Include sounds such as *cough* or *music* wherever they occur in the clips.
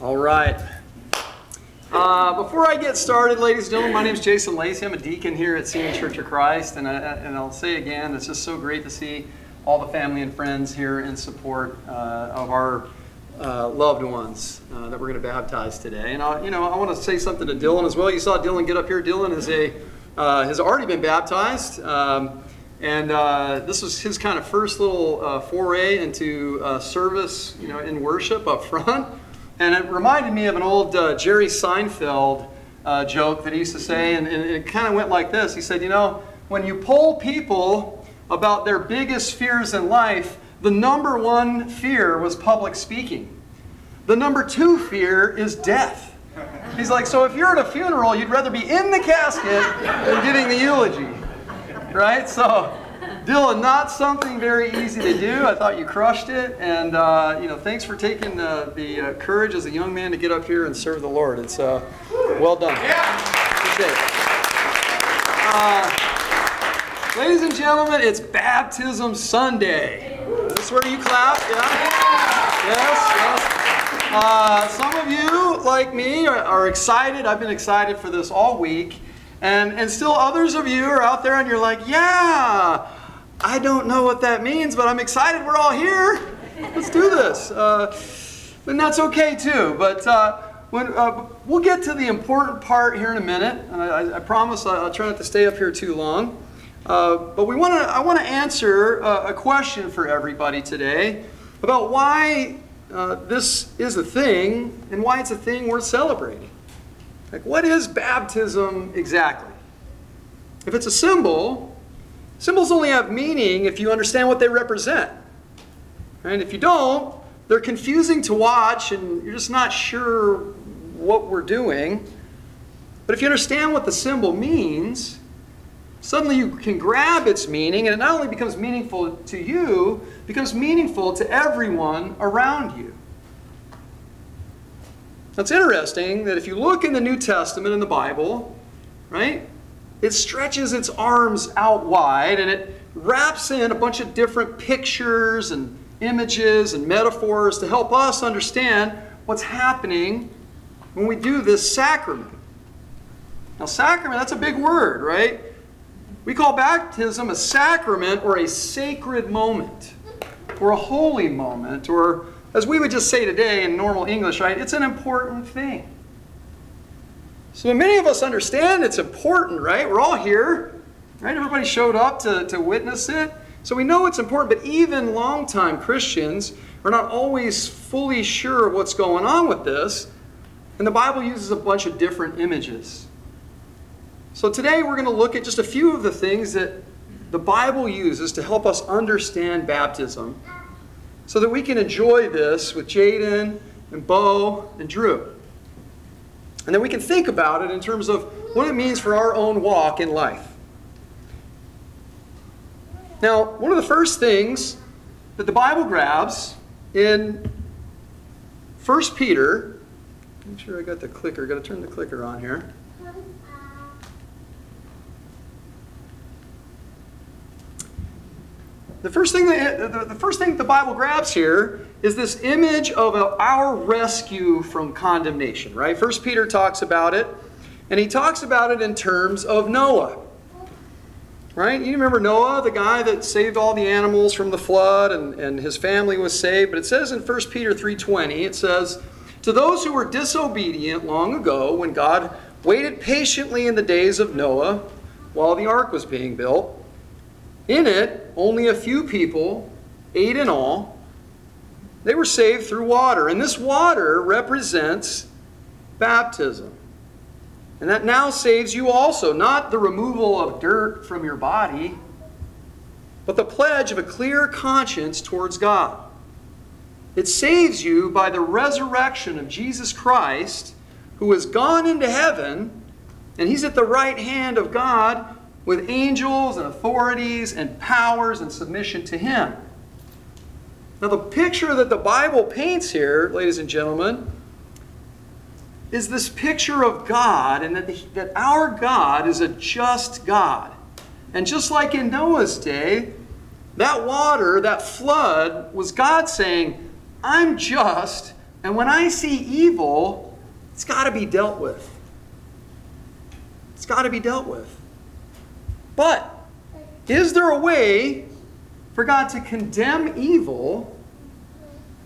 All right. Uh, before I get started, ladies and gentlemen, my name is Jason Lacy. I'm a deacon here at Simi Church of Christ, and, I, and I'll say again, it's just so great to see all the family and friends here in support uh, of our uh, loved ones uh, that we're going to baptize today. And I, you know, I want to say something to Dylan as well. You saw Dylan get up here. Dylan is a uh, has already been baptized. Um, and uh, this was his kind of first little uh, foray into uh, service, you know, in worship up front. And it reminded me of an old uh, Jerry Seinfeld uh, joke that he used to say, and, and it kind of went like this. He said, you know, when you poll people about their biggest fears in life, the number one fear was public speaking. The number two fear is death. He's like, so if you're at a funeral, you'd rather be in the casket than giving the eulogy right? So, Dylan, not something very easy to do. I thought you crushed it, and uh, you know, thanks for taking uh, the uh, courage as a young man to get up here and serve the Lord. It's uh, well done. Yeah. Uh, ladies and gentlemen, it's Baptism Sunday. Is this where you clap? Yeah. Yes. Yes. Uh, some of you, like me, are, are excited. I've been excited for this all week. And, and still others of you are out there and you're like, yeah, I don't know what that means, but I'm excited we're all here. Let's do this. Uh, and that's okay too. But uh, when, uh, we'll get to the important part here in a minute. I, I, promise I'll try not to stay up here too long. Uh, but we want to. I want to answer a, a, question for everybody today about why uh, this is a thing and why it's a thing worth celebrating. Like, what is baptism exactly? If it's a symbol, symbols only have meaning if you understand what they represent. And if you don't, they're confusing to watch and you're just not sure what we're doing. But if you understand what the symbol means, suddenly you can grab its meaning and it not only becomes meaningful to you, becomes meaningful to everyone around you. That's interesting that if you look in the New Testament in the Bible, right, it stretches its arms out wide and it wraps in a bunch of different pictures and images and metaphors to help us understand what's happening when we do this sacrament. Now, sacrament, that's a big word, right? We call baptism a sacrament or a sacred moment or a holy moment or as we would just say today in normal English, right? It's an important thing. So many of us understand it's important, right? We're all here, right? Everybody showed up to, to witness it. So we know it's important, but even longtime Christians are not always fully sure of what's going on with this. And the Bible uses a bunch of different images. So today we're going to look at just a few of the things that the Bible uses to help us understand baptism so that we can enjoy this with Jaden and Bo and Drew. And then we can think about it in terms of what it means for our own walk in life. Now, one of the first things that the Bible grabs in 1 Peter, make sure I got the clicker, got to turn the clicker on here. The first thing that, the first thing the Bible grabs here is this image of our rescue from condemnation, right? First Peter talks about it, and he talks about it in terms of Noah. Right? You remember Noah, the guy that saved all the animals from the flood and, and his family was saved. But it says in 1 Peter 3.20, it says, To those who were disobedient long ago, when God waited patiently in the days of Noah while the ark was being built, in it, only a few people, eight in all, they were saved through water. And this water represents baptism. And that now saves you also, not the removal of dirt from your body, but the pledge of a clear conscience towards God. It saves you by the resurrection of Jesus Christ, who has gone into heaven, and he's at the right hand of God with angels and authorities and powers and submission to Him. Now, the picture that the Bible paints here, ladies and gentlemen, is this picture of God and that, the, that our God is a just God. And just like in Noah's day, that water, that flood, was God saying, I'm just, And when I see evil, it's got to be dealt with. It's got to be dealt with. But is there a way for God to condemn evil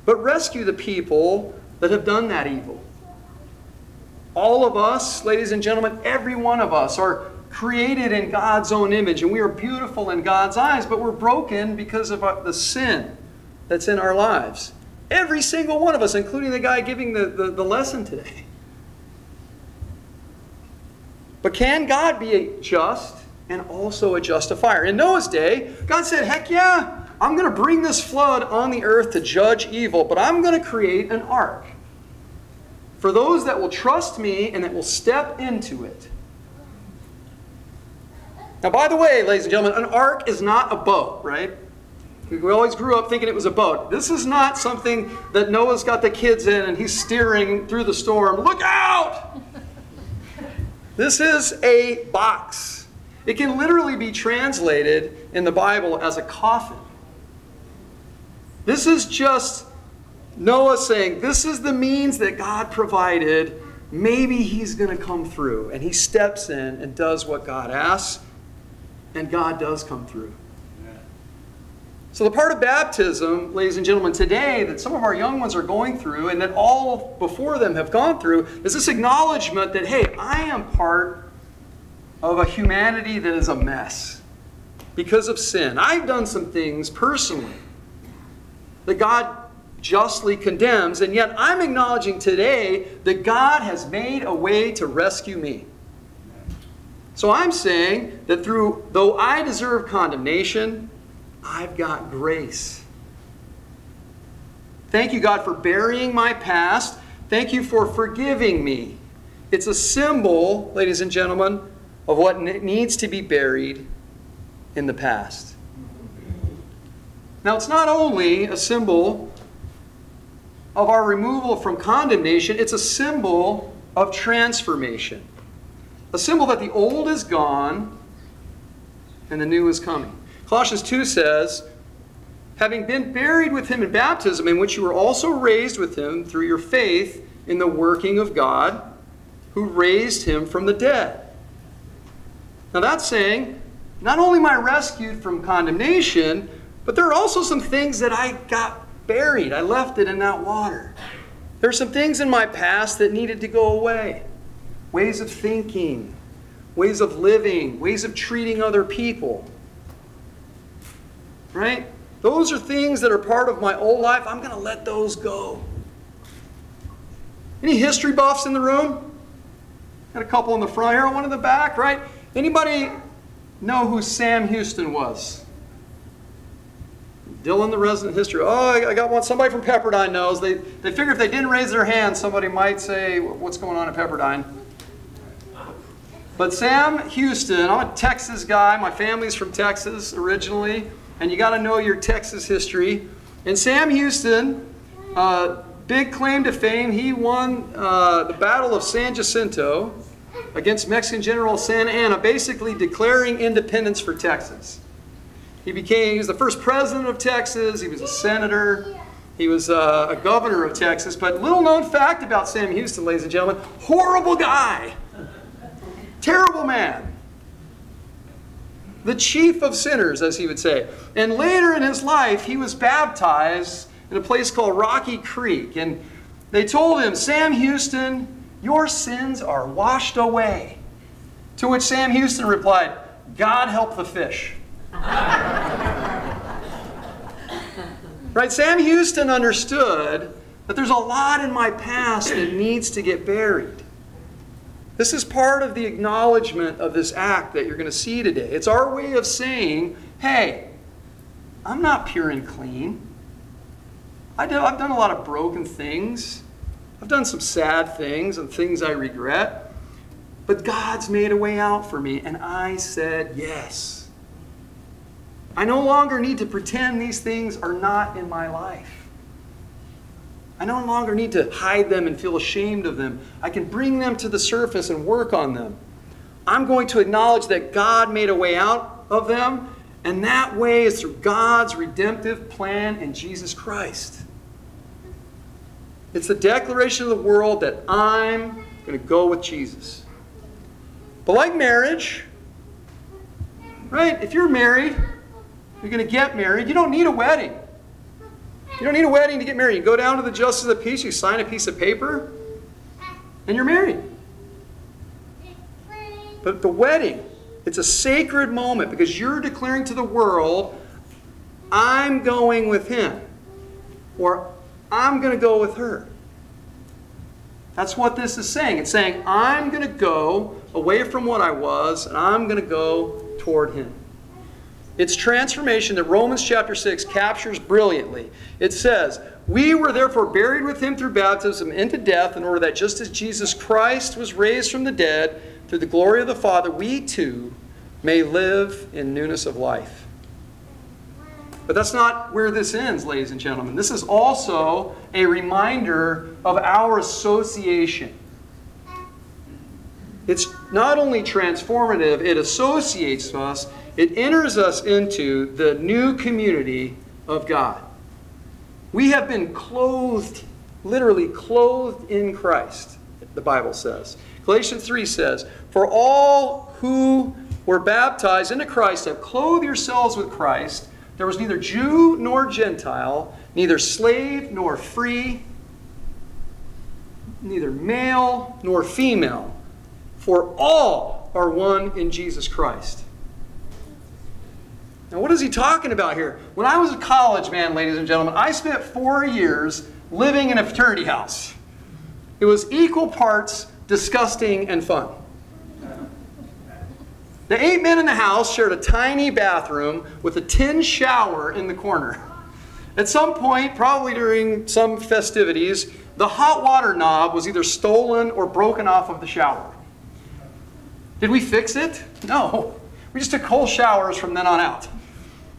but rescue the people that have done that evil? All of us, ladies and gentlemen, every one of us are created in God's own image, and we are beautiful in God's eyes, but we're broken because of the sin that's in our lives. Every single one of us, including the guy giving the, the, the lesson today. But can God be just and also a justifier? In Noah's day, God said, Heck yeah, I'm going to bring this flood on the earth to judge evil, but I'm going to create an ark for those that will trust me and that will step into it. Now, by the way, ladies and gentlemen, an ark is not a boat, right? We always grew up thinking it was a boat. This is not something that Noah's got the kids in and he's steering through the storm. Look out! This is a box. It can literally be translated in the Bible as a coffin. This is just Noah saying, This is the means that God provided. Maybe he's going to come through. And he steps in and does what God asks, and God does come through. So, the part of baptism, ladies and gentlemen, today that some of our young ones are going through and that all before them have gone through is this acknowledgement that, hey, I am part of a humanity that is a mess because of sin. I've done some things personally that God justly condemns, and yet I'm acknowledging today that God has made a way to rescue me. So I'm saying that through, though I deserve condemnation, I've got grace. Thank you, God, for burying my past. Thank you for forgiving me. It's a symbol, ladies and gentlemen, of what needs to be buried in the past. Now, it's not only a symbol of our removal from condemnation, it's a symbol of transformation. A symbol that the old is gone and the new is coming. Colossians 2 says, Having been buried with him in baptism, in which you were also raised with him through your faith in the working of God, who raised him from the dead. Now that's saying, not only am I rescued from condemnation, but there are also some things that I got buried. I left it in that water. There are some things in my past that needed to go away ways of thinking, ways of living, ways of treating other people. Right? Those are things that are part of my old life. I'm going to let those go. Any history buffs in the room? Got a couple in the front here, one in the back, right? Anybody know who Sam Houston was? Dylan, the resident history. Oh, I got one. Somebody from Pepperdine knows. They, they figure if they didn't raise their hand, somebody might say, What's going on at Pepperdine? But Sam Houston, I'm a Texas guy. My family's from Texas originally. And you got to know your Texas history. And Sam Houston, uh, big claim to fame, he won uh, the Battle of San Jacinto against Mexican General Santa Anna, basically declaring independence for Texas. He became, he was the first president of Texas, he was a senator, he was uh, a governor of Texas. But little known fact about Sam Houston, ladies and gentlemen, horrible guy, terrible man. The chief of sinners, as he would say. And later in his life, he was baptized in a place called Rocky Creek. And they told him, Sam Houston, your sins are washed away. To which Sam Houston replied, God help the fish. Right? Sam Houston understood that there's a lot in my past that needs to get buried. This is part of the acknowledgement of this act that you're going to see today. It's our way of saying, hey, I'm not pure and clean. I I've done a lot of broken things. I've done some sad things and things I regret. But God's made a way out for me, and I said yes. I no longer need to pretend these things are not in my life. I no longer need to hide them and feel ashamed of them. I can bring them to the surface and work on them. I'm going to acknowledge that God made a way out of them, and that way is through God's redemptive plan in Jesus Christ. It's the declaration of the world that I'm going to go with Jesus. But like marriage, right? If you're married, you're going to get married, you don't need a wedding. You don't need a wedding to get married. You go down to the justice of the peace, you sign a piece of paper, and you're married. But the wedding, it's a sacred moment because you're declaring to the world, I'm going with him. Or I'm going to go with her. That's what this is saying. It's saying, I'm going to go away from what I was, and I'm going to go toward him. It's transformation that Romans chapter 6 captures brilliantly. It says, We were therefore buried with him through baptism into death, in order that just as Jesus Christ was raised from the dead through the glory of the Father, we too may live in newness of life. But that's not where this ends, ladies and gentlemen. This is also a reminder of our association. It's not only transformative, it associates us, it enters us into the new community of God. We have been clothed, literally clothed in Christ, the Bible says. Galatians 3 says, For all who were baptized into Christ have clothed yourselves with Christ. There was neither Jew nor Gentile, neither slave nor free, neither male nor female, for all are one in Jesus Christ. Now, what is he talking about here? When I was a college man, ladies and gentlemen, I spent four years living in a fraternity house. It was equal parts disgusting and fun. The eight men in the house shared a tiny bathroom with a tin shower in the corner. At some point, probably during some festivities, the hot water knob was either stolen or broken off of the shower. Did we fix it? No. We just took cold showers from then on out.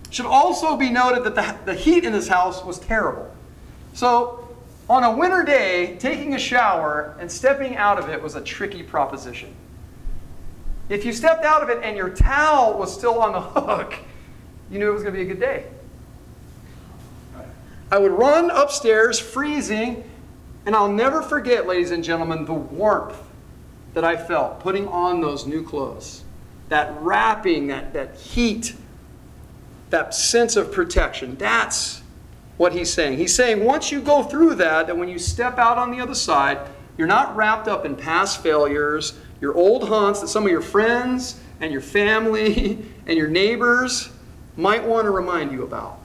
Should also be noted that the, the heat in this house was terrible. So, on a winter day, taking a shower and stepping out of it was a tricky proposition. If you stepped out of it and your towel was still on the *laughs* hook, you knew it was going to be a good day. I would run upstairs, freezing, and I'll never forget, ladies and gentlemen, the warmth that I felt putting on those new clothes. That wrapping, that, that heat, that sense of protection. That's what he's saying. He's saying once you go through that, that when you step out on the other side, you're not wrapped up in past failures your old haunts that some of your friends and your family *laughs* and your neighbors might want to remind you about.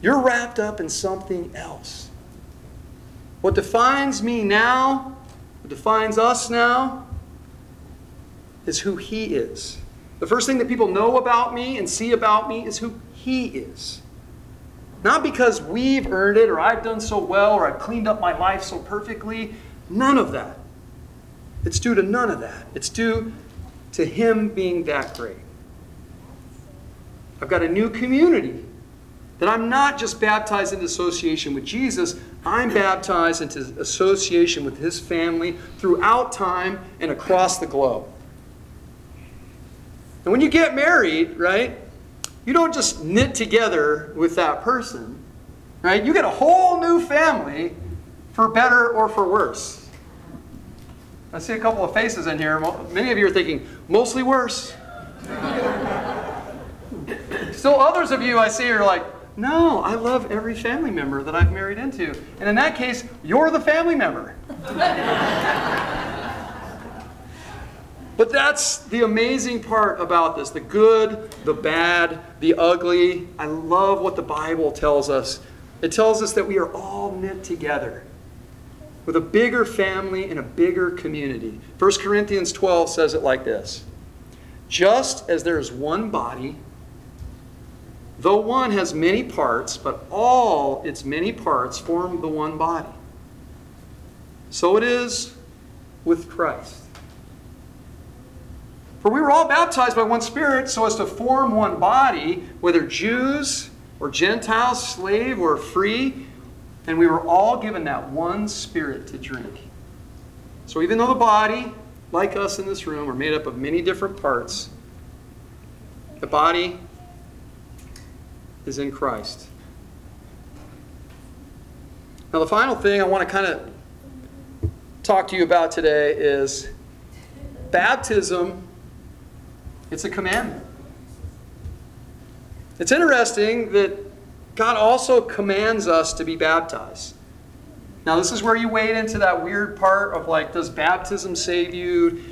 You're wrapped up in something else. What defines me now, what defines us now, is who He is. The first thing that people know about me and see about me is who He is. Not because we've earned it or I've done so well or I've cleaned up my life so perfectly. None of that. It's due to none of that. It's due to Him being that great. I've got a new community that I'm not just baptized into association with Jesus, I'm baptized into association with His family throughout time and across the globe. And when you get married, right, you don't just knit together with that person, right? You get a whole new family for better or for worse. I see a couple of faces in here. Many of you are thinking, mostly worse. *laughs* Still, others of you I see are like, no, I love every family member that I've married into. And in that case, you're the family member. *laughs* but that's the amazing part about this the good, the bad, the ugly. I love what the Bible tells us. It tells us that we are all knit together with a bigger family and a bigger community. 1 Corinthians 12 says it like this Just as there is one body, though one has many parts, but all its many parts form the one body. So it is with Christ. For we were all baptized by one Spirit so as to form one body, whether Jews or Gentiles, slave or free and we were all given that one spirit to drink. So even though the body, like us in this room, are made up of many different parts, the body is in Christ. Now, the final thing I want to kind of talk to you about today is baptism. It's a commandment. It's interesting that God also commands us to be baptized. Now, this is where you wade into that weird part of like, does baptism save you?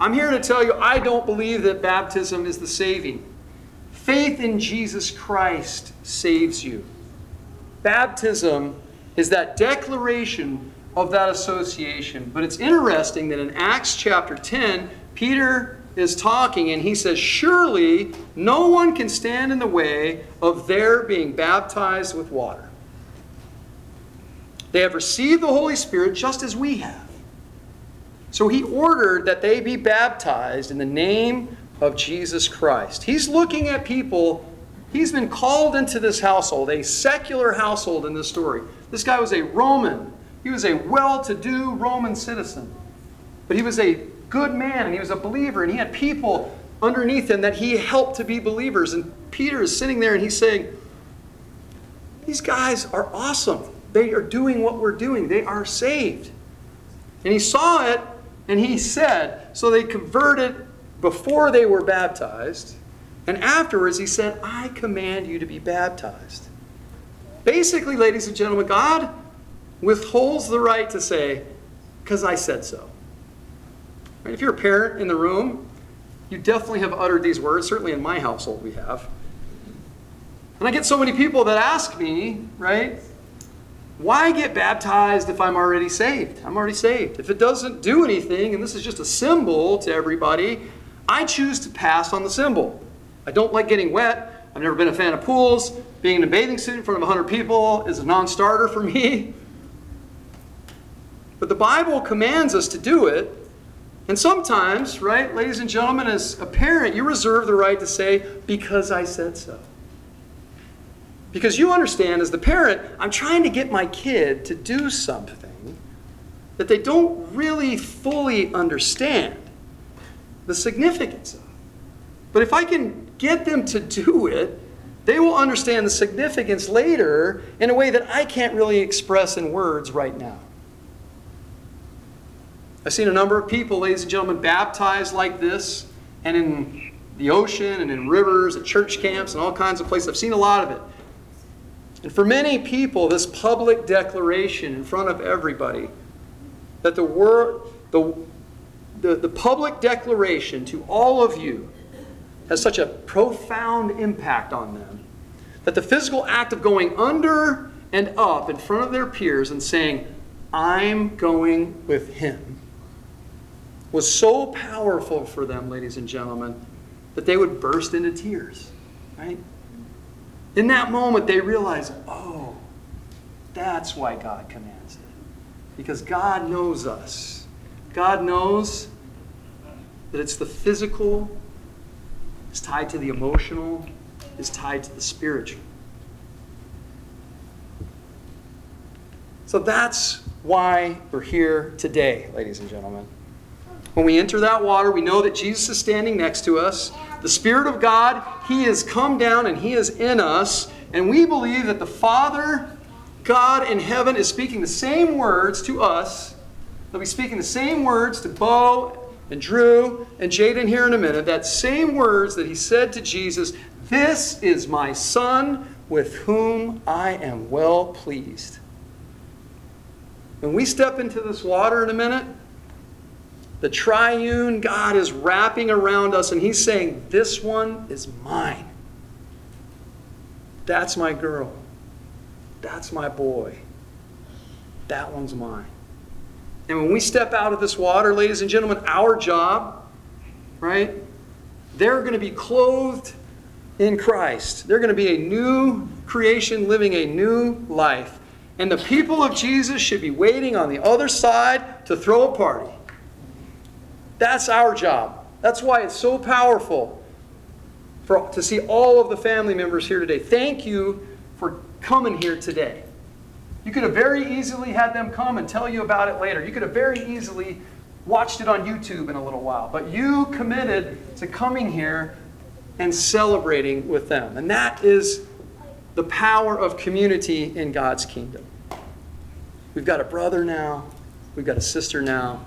I'm here to tell you, I don't believe that baptism is the saving. Faith in Jesus Christ saves you. Baptism is that declaration of that association. But it's interesting that in Acts chapter 10, Peter is talking and he says, Surely no one can stand in the way of their being baptized with water. They have received the Holy Spirit just as we have. So he ordered that they be baptized in the name of Jesus Christ. He's looking at people, he's been called into this household, a secular household in this story. This guy was a Roman, he was a well to do Roman citizen. But he was a good man and he was a believer and he had people underneath him that he helped to be believers. And Peter is sitting there and he's saying, These guys are awesome. They are doing what we're doing, they are saved. And he saw it and he said, So they converted before they were baptized. And afterwards, he said, I command you to be baptized. Basically, ladies and gentlemen, God withholds the right to say, because I said so. If you're a parent in the room, you definitely have uttered these words. Certainly in my household, we have. And I get so many people that ask me, right, why get baptized if I'm already saved? I'm already saved. If it doesn't do anything, and this is just a symbol to everybody, I choose to pass on the symbol. I don't like getting wet. I've never been a fan of pools. Being in a bathing suit in front of 100 people is a non starter for me. *laughs* But the Bible commands us to do it. And sometimes, right, ladies and gentlemen, as a parent, you reserve the right to say, because I said so. Because you understand, as the parent, I'm trying to get my kid to do something that they don't really fully understand the significance of. But if I can get them to *laughs* do it, they will understand the significance later in a way that I can't really express in words right now. I've seen a number of people, ladies and gentlemen, baptized like this, and in the ocean, and in rivers, at church camps, and all kinds of places. I've seen a lot of it. And for many people, this public declaration in front of everybody that the word, the, the, the public declaration to all of you has such a profound impact on them that the physical act of going under and up in front of their peers and saying, I'm going with him, was so powerful for them, ladies and gentlemen, that they would burst into tears, right? In that moment, they realized, oh, that's why God commands it. Because God knows us. God knows that it's the physical, is tied to the emotional, is tied to the spiritual. So that's why we're here today, ladies and gentlemen. When we enter that water, we know that Jesus is standing next to us. The Spirit of God, He has come down and He is in us. And we believe that the Father, God in heaven, is speaking the same words to us. He'll be speaking the same words to Bo and Drew and Jaden here in a minute. That same words that He said to Jesus This is my Son with whom I am well pleased. When we step into this water in a minute, the triune God is wrapping around us and He's saying, This one is mine. That's my girl. That's my boy. That one's mine. And when we step out of this water, ladies and gentlemen, our job, right? They're going to be clothed in Christ. They're going to be a new creation living a new life. And the people of Jesus should be waiting on the other side to throw a party. That's our job. That's why it's so powerful for, to see all of the family members here today. Thank you for coming here today. You could have very easily had them come and tell you about it later. You could have very easily watched it on YouTube in a little while. But you committed to coming here and celebrating with them. And that is the power of community in God's kingdom. We've got a brother now. We've got a sister now.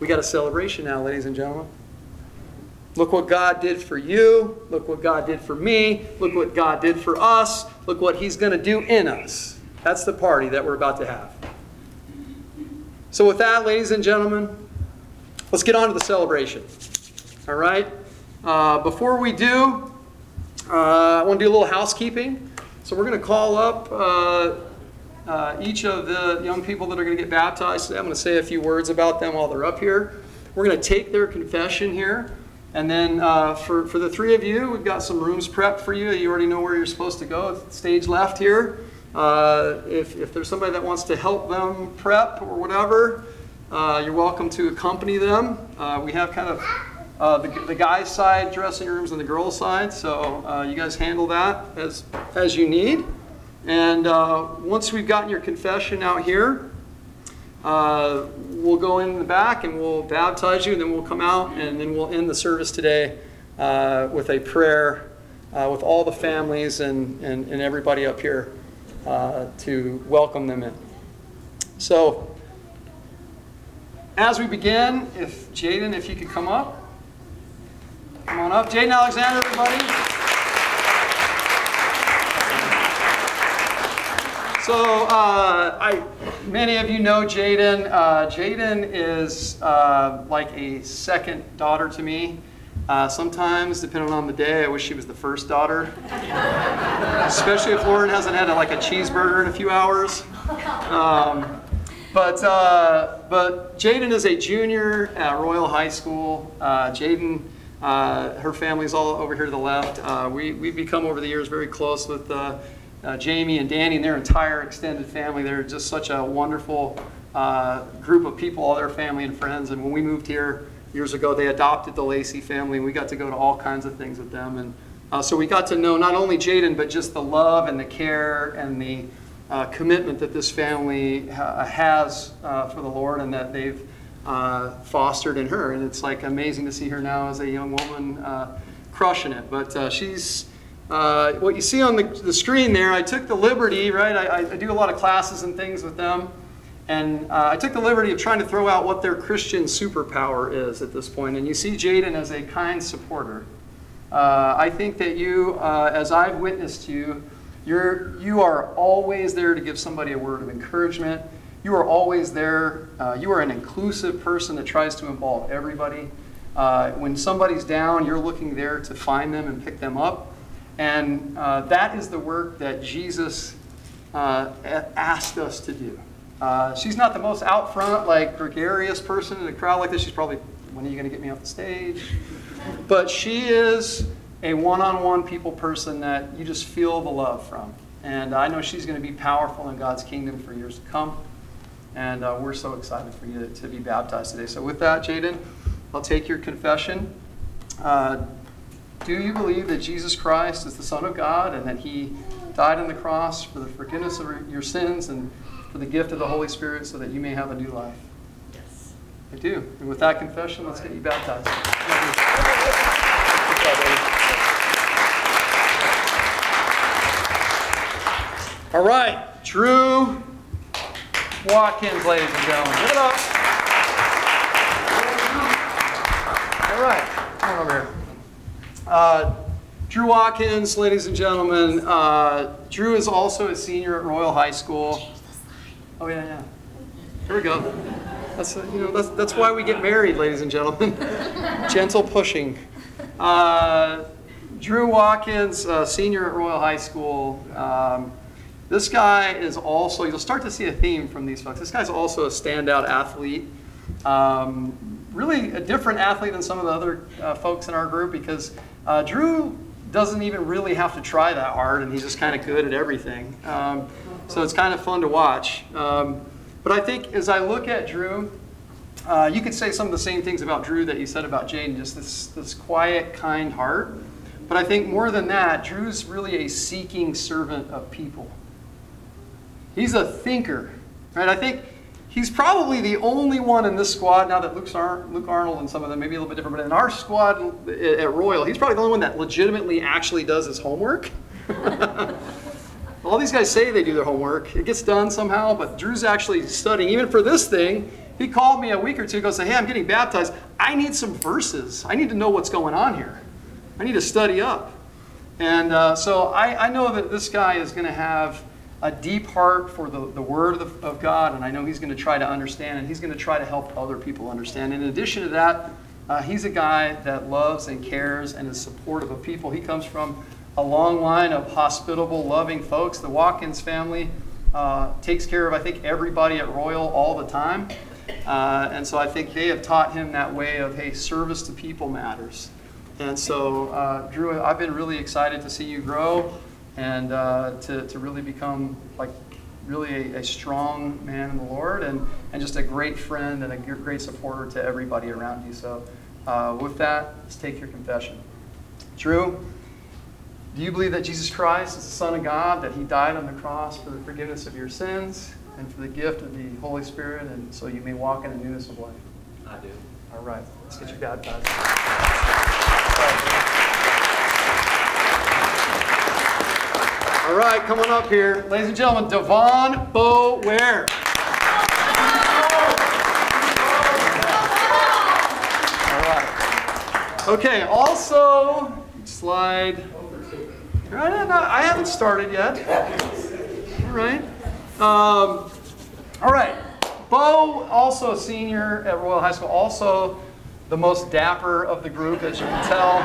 We got a celebration now, ladies and gentlemen. Look what God did for you. Look what God did for me. Look what God did for us. Look what He's going to do in us. That's the party that we're about to have. So, with that, ladies and gentlemen, let's get on to the celebration. All right? Uh, before we do, uh, I want to do a little housekeeping. So, we're going to call up uh, uh, each of the young people that are going to get baptized today. I'm going to say a few words about them while they're up here. We're going to take their confession here. And then uh, for, for the three of you, we've got some rooms prepped for you. You already know where you're supposed to go. Stage left here. Uh, if, if there's somebody that wants to help them prep or whatever, uh, you're welcome to accompany them. Uh, we have kind of uh, the, the guys' side dressing rooms and the girls' side, so uh, you guys handle that as, as you need. And once we've gotten your confession out here, uh, we'll go in the back and we'll baptize you, and then we'll come out, and then we'll end the service today uh, with a prayer uh, with all the families and, and, and everybody up here uh, to welcome them in. So, as we begin, if Jaden, if you could come up. Come on up. Jaden Alexander, everybody. So, uh, I, many of you know Jaden. Uh, Jaden is uh, like a second daughter to me. Uh, sometimes, depending on the day, I wish she was the first daughter. Especially if Lauren hasn't had a, like a cheeseburger in a few hours. Um, but uh, but Jaden is a junior at Royal High School. Uh, Jaden, her family's all over here to the left. we, we've become over the years very close with uh, Jamie and Danny and their entire extended family. They're just such a wonderful uh, group of people, all their family and friends. And when we moved here years ago, they adopted the Lacy family, and we got to go to all kinds of things with them. And uh, so we got to know not only Jaden, but just the love and the care and the uh, commitment that this family ha- has uh, for the Lord and that they've uh, fostered in her. And it's like amazing to see her now as a young woman crushing it. But she's uh, what you see on the, the, screen there, I took the liberty, right? I, I, do a lot of classes and things with them. And uh, I took the liberty of trying to throw out what their Christian superpower is at this point. And you see Jaden as a kind supporter. Uh, I think that you, uh, as I've witnessed you, you're, you are always there to give somebody a word of encouragement. You are always there. Uh, you are an inclusive person that tries to involve everybody. When somebody's down, you're looking there to find them and pick them up. And uh, that is the work that Jesus uh, asked us to do. Uh, she's not the most out front, like gregarious person in a crowd like this. She's probably, when are you going to get me off the stage? But she is a one on one people person that you just feel the love from. And I know she's going to be powerful in God's kingdom for years to come. And uh, we're so excited for you to, to, be baptized today. So, with that, Jaden, I'll take your confession. Do you believe that Jesus Christ is the Son of God and that He died on the cross for the forgiveness of your sins and for the gift of the Holy Spirit so that you may have a new life? Yes. I do. And with that confession, let's get you baptized. All right, Drew Watkins, ladies and gentlemen. Give it up. All right, come on over here. Uh, Drew Watkins, ladies and gentlemen. Uh, Drew is also a senior at Royal High School. Oh yeah, yeah. Here we go. That's you know that's that's why we get married, ladies and gentlemen. *laughs* Gentle pushing. Uh, Drew Watkins, uh, senior at Royal High School. Um, this guy is also, you'll start to see a theme from these folks. This guy's also a standout athlete. Um, really a different athlete than some of the other uh, folks in our group because uh, Drew doesn't even really have to try that hard, and he's just kind of good at everything. Um, so it's kind of fun to watch. Um, but I think as I look at Drew, uh, you could say some of the same things about Drew that you said about Jaden, just this, this quiet, kind heart. But I think more than that, Drew's really a seeking servant of people. He's a thinker, right? I think He's probably the only one in this squad, now that Luke's Ar- Luke Arnold and some of them may be a little bit different, but in our squad at Royal, he's probably the only one that legitimately actually does his homework. *laughs* all these guys say they do their homework. It gets done somehow, but Drew's actually studying. Even for this thing, he called me a week or two ago and said, Hey, I'm getting baptized. I need some verses. I need to know what's going on here. I need to study up. And uh, so I, I know that this guy is going to have a deep heart for the, the Word of, of God, and I know he's going to try to understand, and he's going to try to help other people understand. In addition to that, uh, he's a guy that loves and cares and is supportive of people. He comes from a long line of hospitable, loving folks. The Watkins family uh, takes care of, I think, everybody at Royal all the time. Uh, and so I think they have taught him that way of, hey, service to people matters. And so, uh, Drew, I've been really excited to see you grow and uh, to, to really become like really a, a, strong man in the Lord and, and just a great friend and a great supporter to everybody around you. So, uh, with that, let's take your confession. Drew, do you believe that Jesus Christ is the Son of God, that He died on the cross for the forgiveness of your sins and for the gift of the Holy Spirit, and so you may walk in a newness of life? I do. All right, let's get you baptized. All right, come on up here. Ladies and gentlemen, Devon Bo Ware. All right. Okay, also, slide. I haven't started yet. All right. Um, all right. Bo, also a senior at Royal High School, also the most dapper of the group, as you can tell.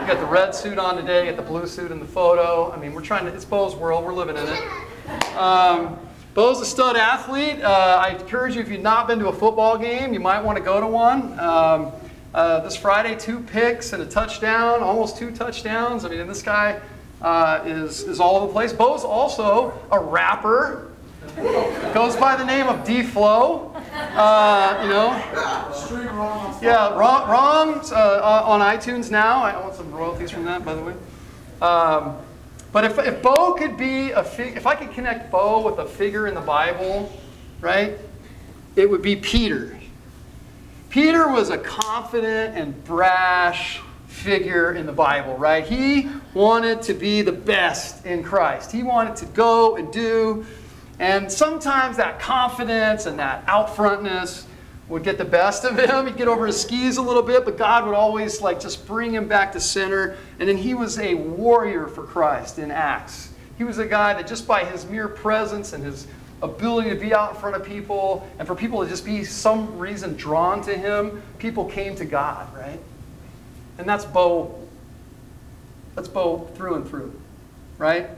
You got the red suit on today, got the blue suit in the photo. I mean, we're trying to, it's Bo's world, we're living in it. Um, Bo's a stud athlete. Uh, I encourage you, if you've not been to a football game, you might want to go to one. Um, uh, this Friday, two picks and a touchdown, almost two touchdowns. I mean, and this guy uh, is, is all over the place. Bo's also a rapper. Goes by the name of D-Flow. Uh, you know. Yeah, wrong, wrong uh, on iTunes now. I want some royalties from that, by the way. Um, but if, if Bo could be a fig, if I could connect Bo with a figure in the Bible, right, it would be Peter. Peter was a confident and brash figure in the Bible, right? He wanted to be the best in Christ. He wanted to go and do and sometimes that confidence and that out frontness would get the best of him. He'd get over his skis a little bit, but God would always like just bring him back to center. And then he was a warrior for Christ in Acts. He was a guy that just by his mere presence and his ability to be out in front of people and for people to just be some reason drawn to him, people came to God, right? And that's Bo. That's Bo through and through, right?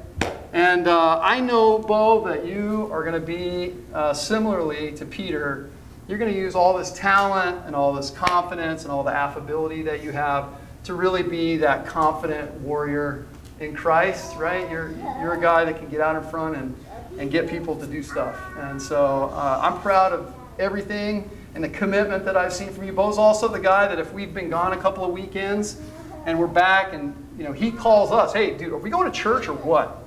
And uh, I know, Bo, that you are going to be uh, similarly to Peter. You're going to use all this talent and all this confidence and all the affability that you have to really be that confident warrior in Christ, right? You're, you're a guy that can get out in front and, and get people to do stuff. And so uh, I'm proud of everything and the commitment that I've seen from you. Bo's also the guy that if we've been gone a couple of weekends and we're back and you know he calls us, hey dude, are we going to church or what?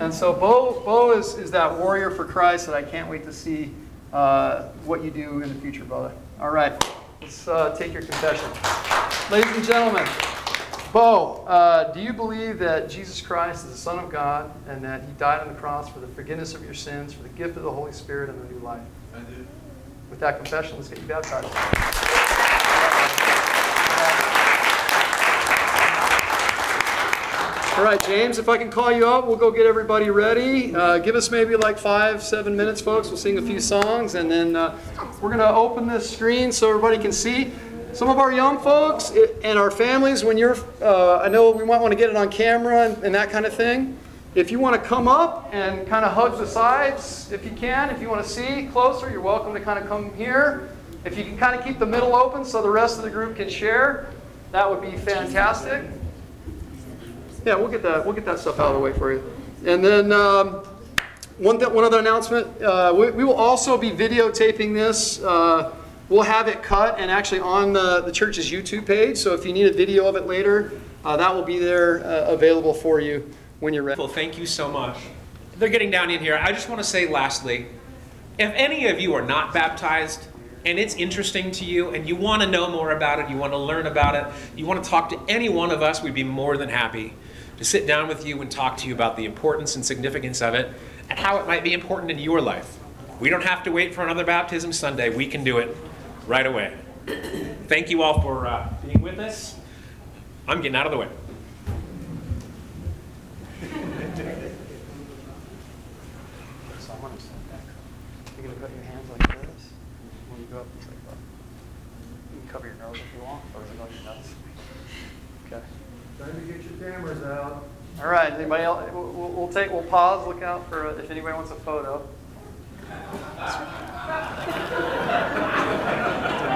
And so Bo, Bo is, is that warrior for Christ that I can't wait to see uh, what you do in the future, brother. All right, let's uh, take your confession. Ladies and gentlemen, Bo, uh, do you believe that Jesus Christ is the Son of God and that He died on the cross for the forgiveness of your sins, for the gift of the Holy Spirit and the new life? I do. With that confession, let's get you baptized. All right, James, if I can call you up, we'll go get everybody ready. Uh, give us maybe like five, seven minutes, folks. We'll sing a few songs, and then uh, we're going to open this screen so everybody can see. Some of our young folks and our families, when you're, uh, I know we might want to get it on camera and, and that kind of thing. If you want to come up and kind of hug the sides, if you can, if you want to see closer, you're welcome to kind of come here. If you can kind of keep the middle open so the rest of the group can share, that would be fantastic. Yeah, we'll get that. We'll get that stuff out of the way for you. And then um, one th one other announcement: uh, we, we, will also be videotaping this. Uh, we'll have it cut and actually on the, the church's YouTube page. So if you need a video of it later, uh, that will be there uh, available for you when you're ready. Well, thank you so much. They're getting down in here. I just want to say, lastly, if any of you are not baptized and it's interesting to you and you want to know more about it, you want to learn about it, you want to talk to any one of us, we'd be more than happy to sit down with you and talk to you about the importance and significance of it and how it might be important in your life. We don't have to wait for another baptism Sunday. We can do it right away. *clears throat* Thank you all for uh, being with us. I'm getting out of the way. *laughs* You're gonna put your hands like this. When you go up, that. You can cover your nose if you want, or is it going your nose? Okay. Time to get your cameras out. All right. Anybody else? We'll, we'll take. We'll pause. Look out for uh, if anybody wants a photo.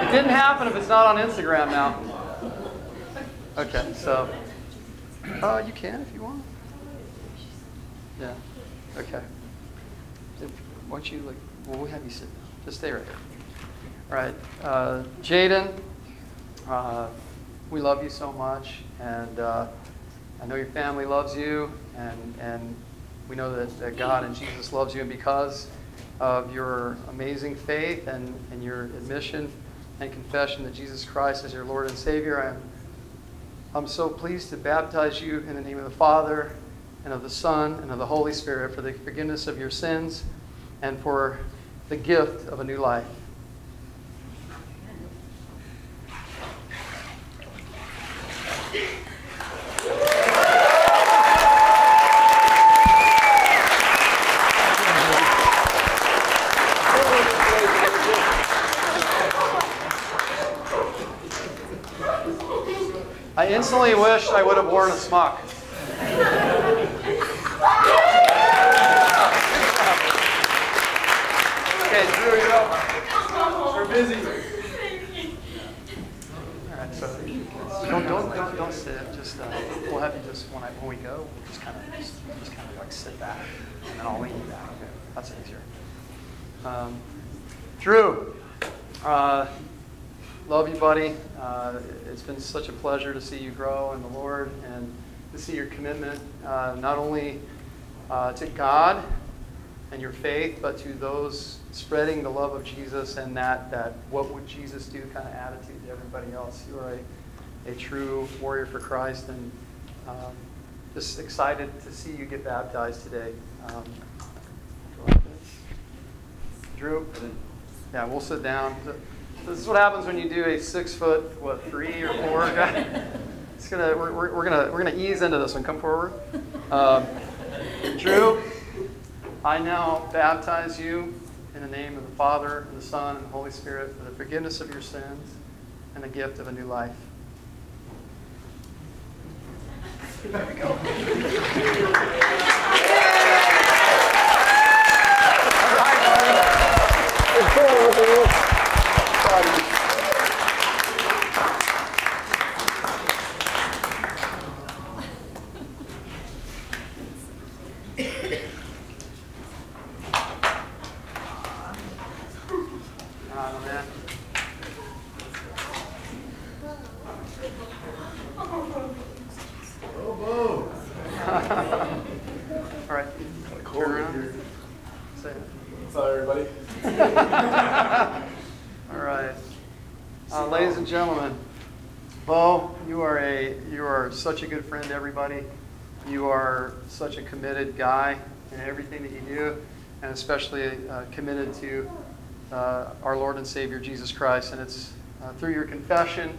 It didn't happen if it's not on Instagram now. Okay. So. Uh, you can if you want. Yeah. Okay. Why don't you like? Well, we'll have you sit. Just stay right here. All right. Uh, Jaden. Uh, we love you so much, and uh, I know your family loves you, and, and we know that, that God and Jesus loves you, and because of your amazing faith and, and your admission and confession that Jesus Christ is your Lord and Savior, I'm, I'm so pleased to baptize you in the name of the Father, and of the Son, and of the Holy Spirit for the forgiveness of your sins and for the gift of a new life. I instantly wish I would have worn a smock. Okay, Drew, you're up. We're busy. All right, so don't, don't, don't, don't sit. Just uh, we'll have you just when I when we go, we'll just kind of just, just kind of like sit back, and then I'll lean you back. Okay, that's easier. Um, Drew, uh, love you, buddy. Uh, it's been such a pleasure to see you grow in the Lord and to see your commitment uh, not only uh, to God and your faith, but to those spreading the love of Jesus and that, that what would Jesus do kind of attitude to everybody else. You are a, a true warrior for Christ and um, just excited to see you get baptized today. Um, go like this. Drew? Yeah, we'll sit down. This is what happens when you do a six foot, what, three or four guy. *laughs* It's gonna, we're, we're, we're gonna, we're gonna ease into this one. Come forward. Um, Drew, I now baptize you in the name of the Father, and the Son, and the Holy Spirit for the forgiveness of your sins and the gift of a new life. There we go *laughs* man. Oh, All right. Turn around. Say it. What's up, everybody? All right. Uh, ladies and gentlemen, Bo, you are a you are such a good friend to everybody. You are such a committed guy in everything that you do, and especially uh, committed to uh, our Lord and Savior Jesus Christ. And it's uh, through your confession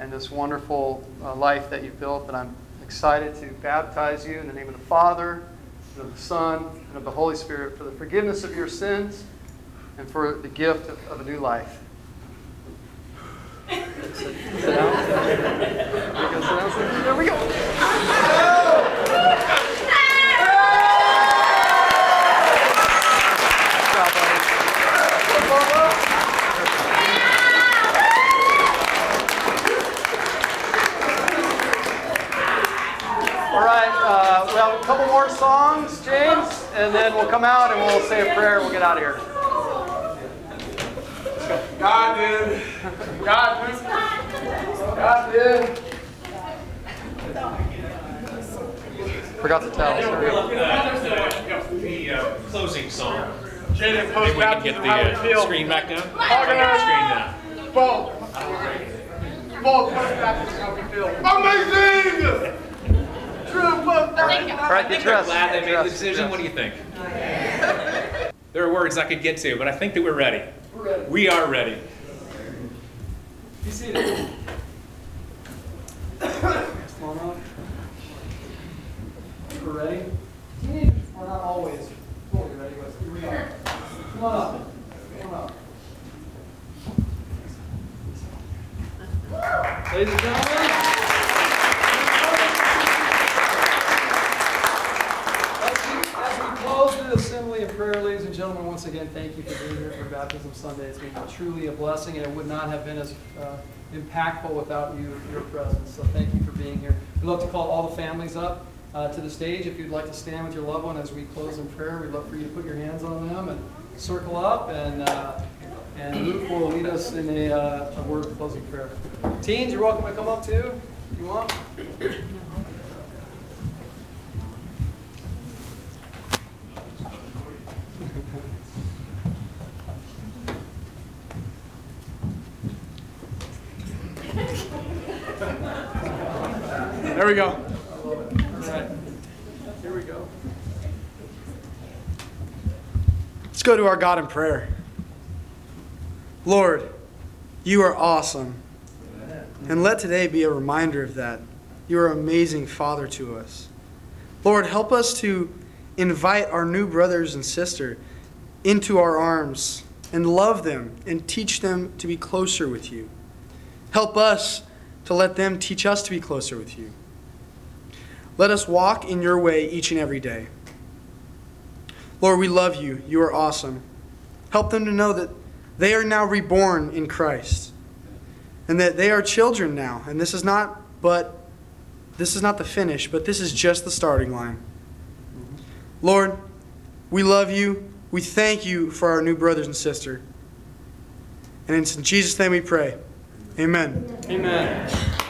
and this wonderful uh, life that you've built that I'm excited to baptize you in the name of the Father, and of the Son, and of the Holy Spirit for the forgiveness of your sins and for the gift of, of a new life. Sit down. There we go. Good job, buddy. All right, uh, we have a couple more songs, James, and then we'll come out and we'll say a prayer and we'll get out of here. God did. God did. God did. Forgot to tell. Sorry. The uh, closing song. Jaden, Maybe post we can get the uh, screen back down. Okay. Screen down. Bo. Bo, post baptism, how we feel. Amazing! All right, I get think they're dressed. glad they made the decision. What do you think? There are words I could get to, but I think that we're ready. We are ready. Be seated. Come on up. We're ready? Teenagers, we're not always fully ready, but here we are. Come on up. Come on up. Ladies and gentlemen. As we, as we close the assembly of prayer, ladies and gentlemen, once again, thank you for being here for Baptism Sunday. It's been truly a blessing, and it would not have been as uh, impactful without you, your presence. So thank you for being here. We'd love to call all the families up uh, to the stage. If you'd like to stand with your loved one as we close in prayer, we'd love for you to put your hands on them and circle up, and uh, and Luke will lead us in a, uh, a word of closing prayer. Teens, you're welcome to come up too. if You want? We go. Here we go. Let's go to our God in prayer. Lord, you are awesome. And let today be a reminder of that. You are an amazing Father to us. Lord, help us to invite our new brothers and sister into our arms and love them and teach them to be closer with you. Help us to let them teach us to be closer with you. Let us walk in your way each and every day. Lord, we love you. You are awesome. Help them to know that they are now reborn in Christ and that they are children now. And this is not but this is not the finish, but this is just the starting line. Lord, we love you. We thank you for our new brothers and sister. And it's in Jesus' name we pray. Amen. Amen. Thank